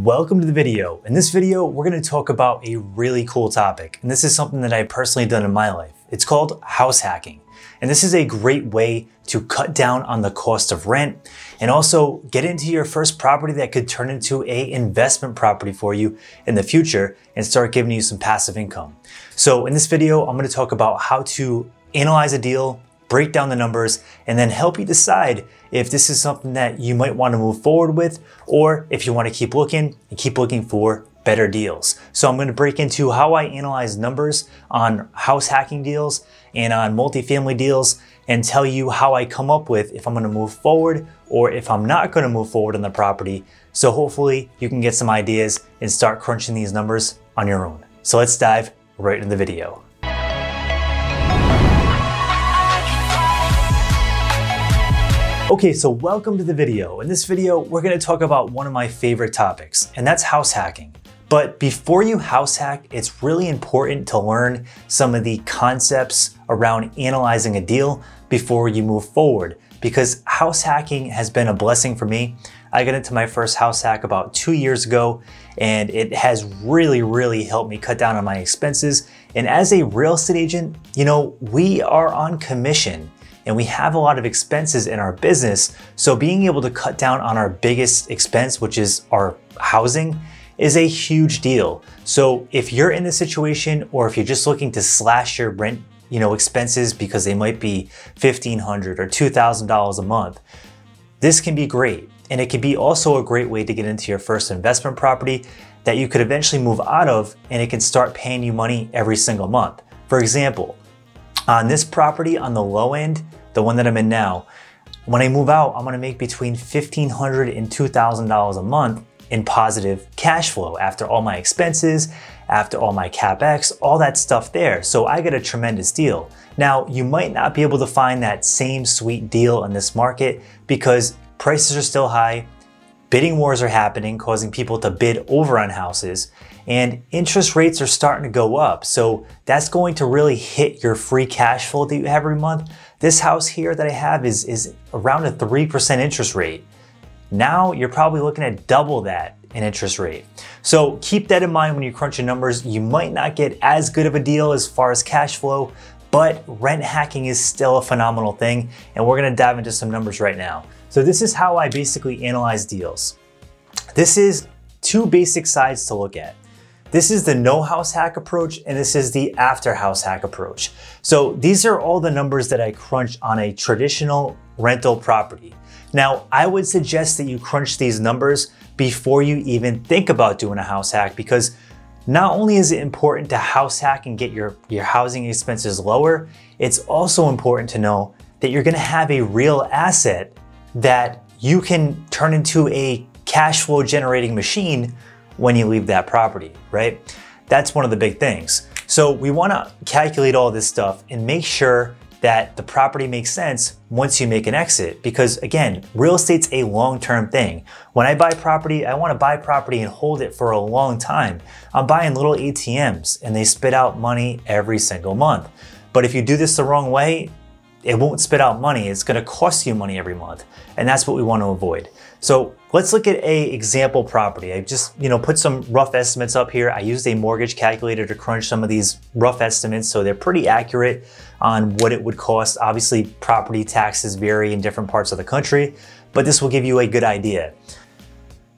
Welcome to the video. In this video, we're gonna talk about a really cool topic. And this is something that I've personally done in my life. It's called house hacking. And this is a great way to cut down on the cost of rent and also get into your first property that could turn into a investment property for you in the future and start giving you some passive income. So in this video, I'm gonna talk about how to analyze a deal, break down the numbers, and then help you decide if this is something that you might want to move forward with, or if you want to keep looking and keep looking for better deals. So I'm going to break into how I analyze numbers on house hacking deals and on multifamily deals and tell you how I come up with if I'm going to move forward or if I'm not going to move forward on the property. So hopefully you can get some ideas and start crunching these numbers on your own. So let's dive right into the video. Okay, so welcome to the video. In this video, we're gonna talk about one of my favorite topics, and that's house hacking. But before you house hack, it's really important to learn some of the concepts around analyzing a deal before you move forward, because house hacking has been a blessing for me. I got into my first house hack about two years ago, and it has really, really helped me cut down on my expenses. And as a real estate agent, you know, we are on commission and we have a lot of expenses in our business. So being able to cut down on our biggest expense, which is our housing, is a huge deal. So if you're in this situation or if you're just looking to slash your rent, you know, expenses because they might be 1,500 or $2,000 a month, this can be great. And it can be also a great way to get into your first investment property that you could eventually move out of and it can start paying you money every single month. For example, on this property on the low end, the one that I'm in now, when I move out, I'm gonna make between $1,500 and $2,000 a month in positive cash flow after all my expenses, after all my capex, all that stuff there. So I get a tremendous deal. Now, you might not be able to find that same sweet deal in this market because prices are still high, bidding wars are happening, causing people to bid over on houses, and interest rates are starting to go up. So that's going to really hit your free cash flow that you have every month. This house here that I have is, is around a 3% interest rate. Now you're probably looking at double that in interest rate. So keep that in mind when you crunch your numbers. You might not get as good of a deal as far as cash flow, but rent hacking is still a phenomenal thing. And we're gonna dive into some numbers right now. So this is how I basically analyze deals. This is two basic sides to look at. This is the no house hack approach and this is the after house hack approach. So these are all the numbers that I crunch on a traditional rental property. Now, I would suggest that you crunch these numbers before you even think about doing a house hack because not only is it important to house hack and get your, your housing expenses lower, it's also important to know that you're gonna have a real asset that you can turn into a cash flow generating machine when you leave that property, right? That's one of the big things. So we wanna calculate all this stuff and make sure that the property makes sense once you make an exit. Because again, real estate's a long-term thing. When I buy property, I wanna buy property and hold it for a long time. I'm buying little ATMs and they spit out money every single month. But if you do this the wrong way, it won't spit out money. It's gonna cost you money every month. And that's what we wanna avoid. So let's look at a example property. I just, you know, put some rough estimates up here. I used a mortgage calculator to crunch some of these rough estimates. So they're pretty accurate on what it would cost. Obviously property taxes vary in different parts of the country, but this will give you a good idea.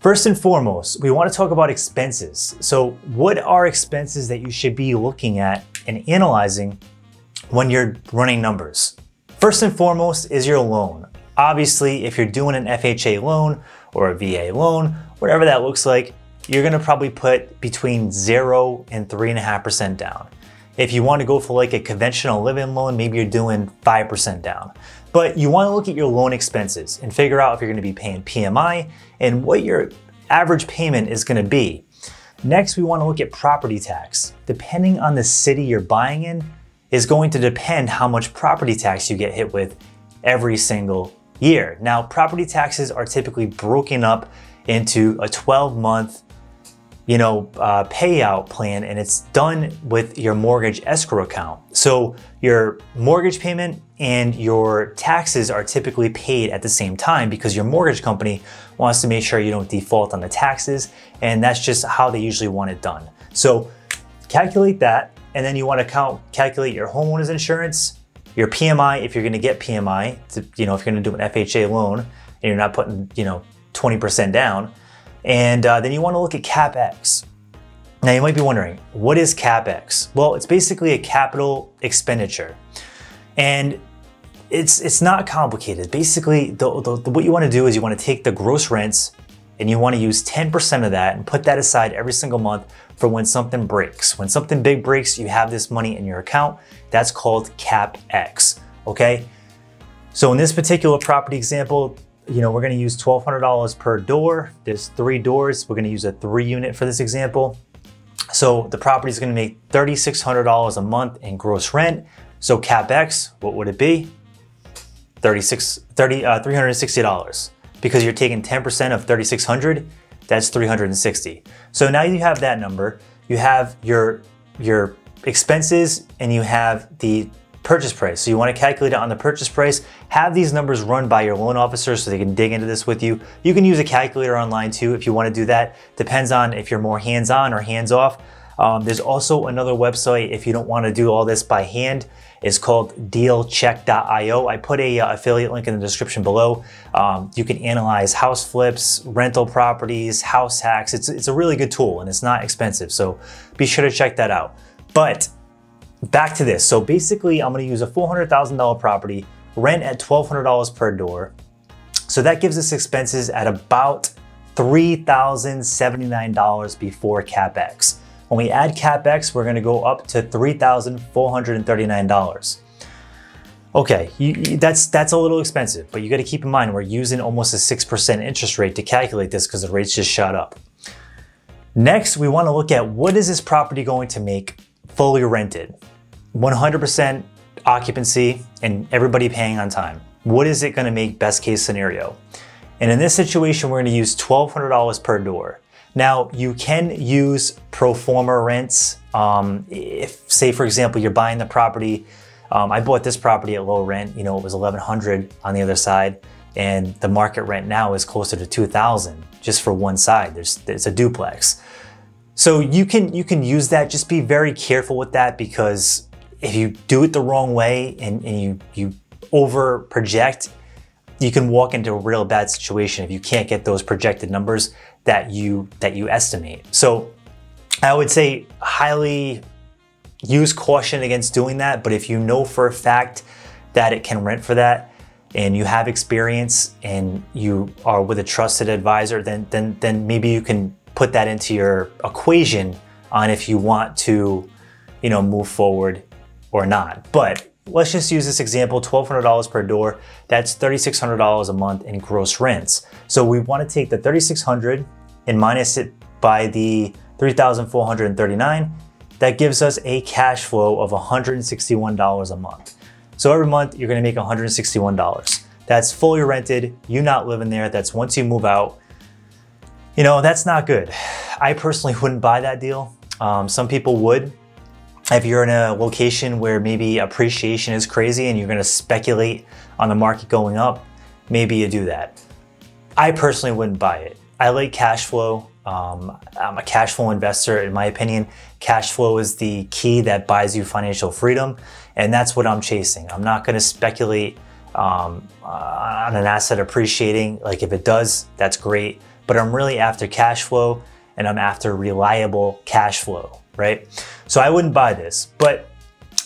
First and foremost, we want to talk about expenses. So what are expenses that you should be looking at and analyzing when you're running numbers? First and foremost is your loan. Obviously, if you're doing an FHA loan or a VA loan, whatever that looks like, you're gonna probably put between zero and 3.5% down. If you wanna go for like a conventional living loan, maybe you're doing 5% down. But you wanna look at your loan expenses and figure out if you're gonna be paying PMI and what your average payment is gonna be. Next, we wanna look at property tax. Depending on the city you're buying in, is going to depend how much property tax you get hit with every single year. Now, property taxes are typically broken up into a 12 month you know, uh, payout plan and it's done with your mortgage escrow account. So your mortgage payment and your taxes are typically paid at the same time because your mortgage company wants to make sure you don't default on the taxes. And that's just how they usually want it done. So calculate that. And then you want to count, calculate your homeowner's insurance, your PMI, if you're going to get PMI, to, you know, if you're going to do an FHA loan and you're not putting, you know, 20% down, and uh, then you wanna look at CapEx. Now you might be wondering, what is CapEx? Well, it's basically a capital expenditure. And it's, it's not complicated. Basically, the, the, the, what you wanna do is you wanna take the gross rents and you wanna use 10% of that and put that aside every single month for when something breaks. When something big breaks, you have this money in your account. That's called CapEx, okay? So in this particular property example, you know, we're gonna use $1,200 per door. There's three doors. We're gonna use a three unit for this example. So the property is gonna make $3,600 a month in gross rent. So CapEx, what would it be? 36, 30, uh, $360 because you're taking 10% of 3,600, that's 360. So now you have that number, you have your, your expenses and you have the purchase price. So you wanna calculate it on the purchase price, have these numbers run by your loan officer so they can dig into this with you. You can use a calculator online too if you wanna do that. Depends on if you're more hands-on or hands-off. Um, there's also another website if you don't wanna do all this by hand. It's called dealcheck.io. I put a uh, affiliate link in the description below. Um, you can analyze house flips, rental properties, house hacks. It's, it's a really good tool and it's not expensive. So be sure to check that out. But back to this. So basically I'm gonna use a $400,000 property, rent at $1,200 per door. So that gives us expenses at about $3,079 before CapEx. When we add CapEx, we're gonna go up to $3,439. Okay, you, that's that's a little expensive, but you got to keep in mind we're using almost a 6% interest rate to calculate this because the rates just shot up. Next, we want to look at what is this property going to make fully rented? 100% occupancy and everybody paying on time. What is it gonna make best case scenario? And in this situation, we're gonna use $1,200 per door. Now, you can use pro forma rents. Um, if, say, for example, you're buying the property, um, I bought this property at low rent, you know, it was 1100 on the other side, and the market rent now is closer to 2000 just for one side. There's, there's a duplex. So you can, you can use that, just be very careful with that because if you do it the wrong way and, and you, you over project, you can walk into a real bad situation if you can't get those projected numbers that you that you estimate. So I would say highly use caution against doing that, but if you know for a fact that it can rent for that and you have experience and you are with a trusted advisor, then then then maybe you can put that into your equation on if you want to, you know, move forward or not. But let's just use this example, $1,200 per door. That's $3,600 a month in gross rents. So we wanna take the 3,600 and minus it by the 3,439. That gives us a cash flow of $161 a month. So every month you're gonna make $161. That's fully rented, you not living there, that's once you move out. You know, that's not good. I personally wouldn't buy that deal. Um, some people would, if you're in a location where maybe appreciation is crazy and you're gonna speculate on the market going up, maybe you do that. I personally wouldn't buy it. I like cash flow. Um, I'm a cash flow investor. In my opinion, cash flow is the key that buys you financial freedom. And that's what I'm chasing. I'm not gonna speculate um, uh, on an asset appreciating. Like if it does, that's great. But I'm really after cash flow and I'm after reliable cash flow right? So I wouldn't buy this. But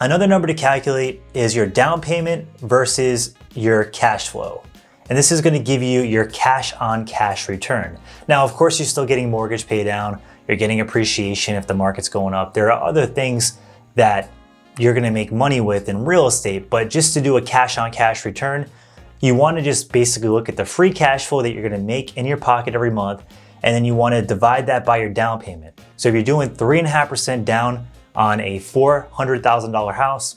another number to calculate is your down payment versus your cash flow. And this is gonna give you your cash on cash return. Now, of course, you're still getting mortgage pay down, you're getting appreciation if the market's going up. There are other things that you're gonna make money with in real estate, but just to do a cash on cash return, you wanna just basically look at the free cash flow that you're gonna make in your pocket every month and then you wanna divide that by your down payment. So if you're doing 3.5% down on a $400,000 house,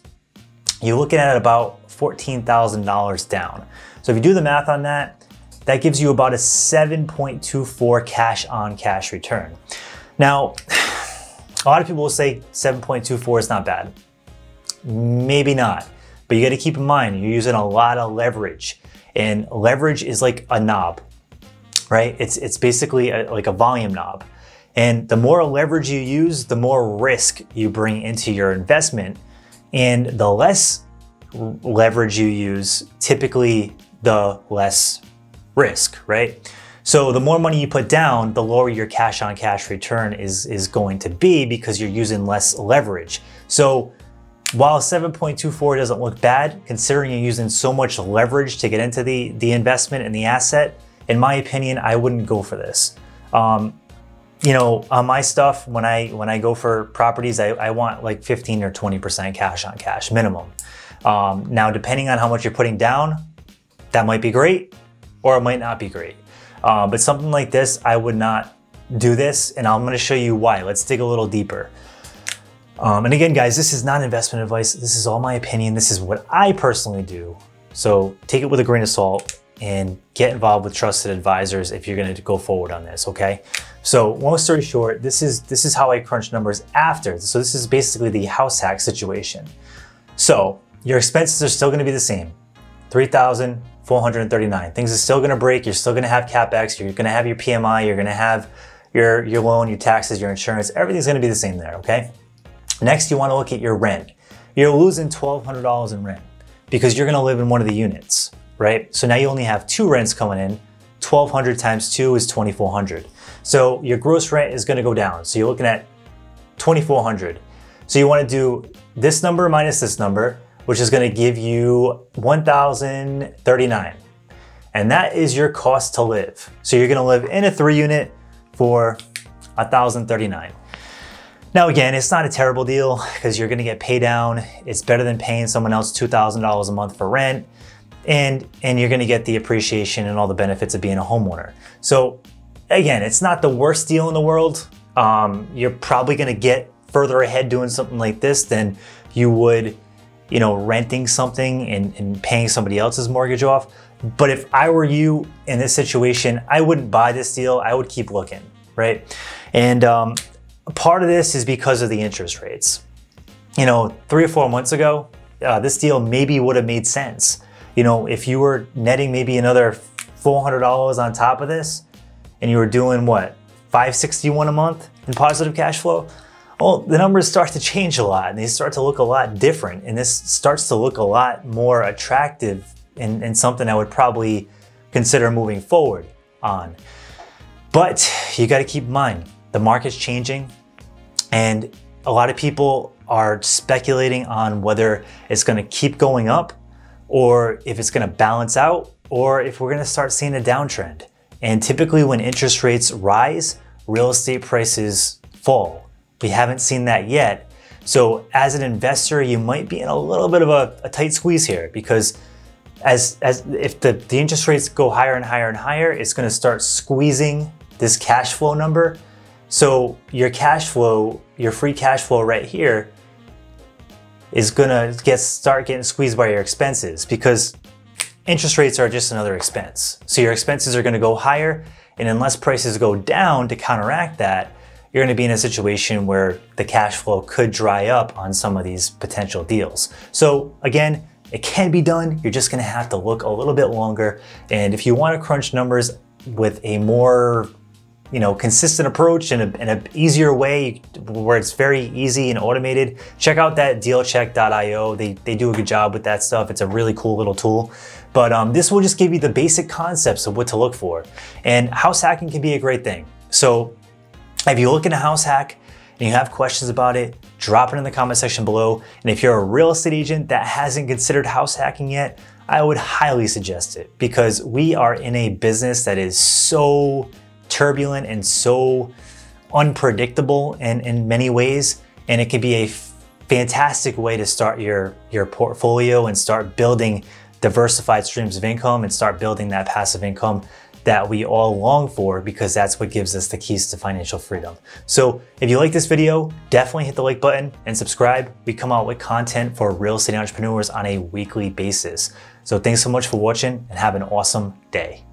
you're looking at about $14,000 down. So if you do the math on that, that gives you about a 7.24 cash on cash return. Now, a lot of people will say 7.24 is not bad. Maybe not, but you got to keep in mind you're using a lot of leverage, and leverage is like a knob, right? It's it's basically a, like a volume knob, and the more leverage you use, the more risk you bring into your investment, and the less leverage you use, typically the less risk, right? So the more money you put down, the lower your cash on cash return is, is going to be because you're using less leverage. So while 7.24 doesn't look bad, considering you're using so much leverage to get into the, the investment and the asset, in my opinion, I wouldn't go for this. Um, you know, on my stuff, when I when I go for properties, I, I want like 15 or 20% cash on cash minimum. Um, now, depending on how much you're putting down, that might be great or it might not be great. Uh, but something like this, I would not do this, and I'm gonna show you why. Let's dig a little deeper. Um, and again, guys, this is not investment advice. This is all my opinion. This is what I personally do. So take it with a grain of salt and get involved with trusted advisors if you're gonna go forward on this, okay? So long story short, this is, this is how I crunch numbers after. So this is basically the house hack situation. So your expenses are still gonna be the same. 3,439. Things are still gonna break, you're still gonna have CapEx, you're gonna have your PMI, you're gonna have your, your loan, your taxes, your insurance, everything's gonna be the same there, okay? Next, you wanna look at your rent. You're losing $1,200 in rent because you're gonna live in one of the units, right? So now you only have two rents coming in. 1,200 times two is 2,400. So your gross rent is gonna go down. So you're looking at 2,400. So you wanna do this number minus this number, which is gonna give you 1,039. And that is your cost to live. So you're gonna live in a three unit for 1,039. Now again, it's not a terrible deal because you're gonna get pay down. It's better than paying someone else $2,000 a month for rent. And, and you're gonna get the appreciation and all the benefits of being a homeowner. So again, it's not the worst deal in the world. Um, you're probably gonna get further ahead doing something like this than you would you know, renting something and, and paying somebody else's mortgage off. But if I were you in this situation, I wouldn't buy this deal. I would keep looking, right? And um, part of this is because of the interest rates. You know, three or four months ago, uh, this deal maybe would have made sense. You know, if you were netting maybe another $400 on top of this, and you were doing what, 561 a month in positive cash flow, well, the numbers start to change a lot and they start to look a lot different. And this starts to look a lot more attractive and, and something I would probably consider moving forward on. But you got to keep in mind, the market's changing and a lot of people are speculating on whether it's going to keep going up or if it's going to balance out or if we're going to start seeing a downtrend. And typically when interest rates rise, real estate prices fall. We haven't seen that yet. So as an investor, you might be in a little bit of a, a tight squeeze here because as, as if the, the interest rates go higher and higher and higher, it's gonna start squeezing this cash flow number. So your cash flow, your free cash flow right here is gonna get start getting squeezed by your expenses because interest rates are just another expense. So your expenses are gonna go higher and unless prices go down to counteract that, you're to be in a situation where the cash flow could dry up on some of these potential deals. So again, it can be done. You're just to have to look a little bit longer. And if you want to crunch numbers with a more you know, consistent approach and an easier way where it's very easy and automated, check out that dealcheck.io. They, they do a good job with that stuff. It's a really cool little tool. But um, this will just give you the basic concepts of what to look for. And house hacking can be a great thing. So if you look into House Hack and you have questions about it, drop it in the comment section below. And if you're a real estate agent that hasn't considered house hacking yet, I would highly suggest it because we are in a business that is so turbulent and so unpredictable in, in many ways. And it can be a fantastic way to start your, your portfolio and start building diversified streams of income and start building that passive income that we all long for because that's what gives us the keys to financial freedom. So if you like this video, definitely hit the like button and subscribe. We come out with content for real estate entrepreneurs on a weekly basis. So thanks so much for watching and have an awesome day.